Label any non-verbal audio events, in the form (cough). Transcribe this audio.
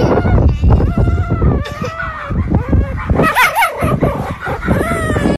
Thank (laughs) you.